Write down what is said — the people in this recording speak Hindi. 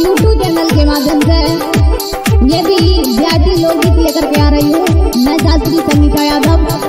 यूट्यूब चैनल के माध्यम से ये भी लोग लोकगीत लेकर के आ रही हूँ। मैं शास्त्री संगीता यादव